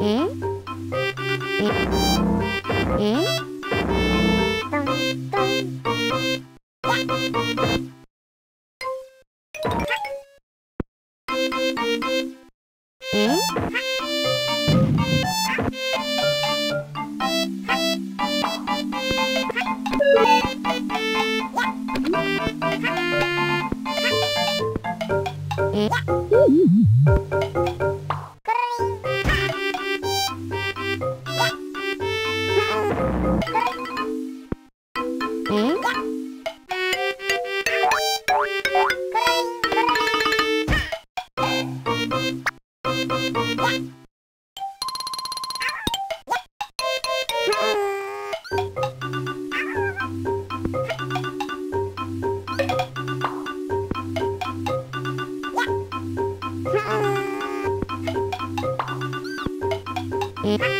What? Mm-hmm.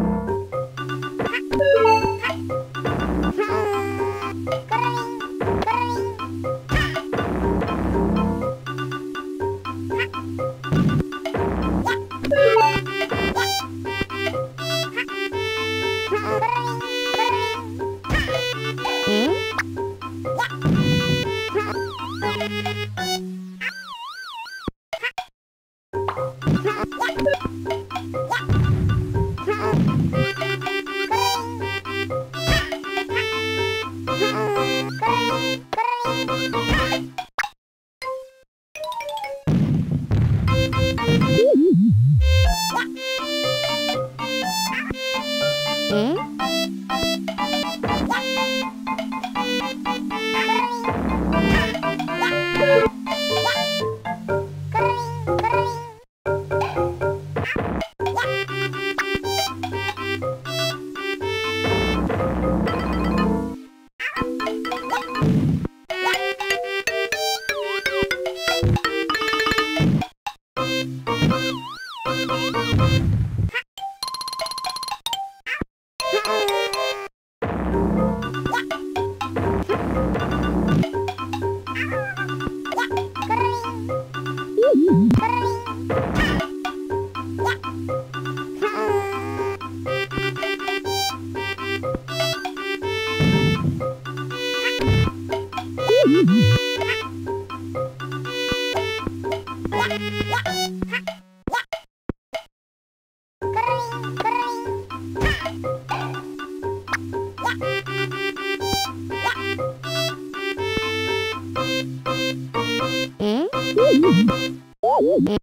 Hmm? Mm-hmm. Uhum.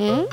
嗯。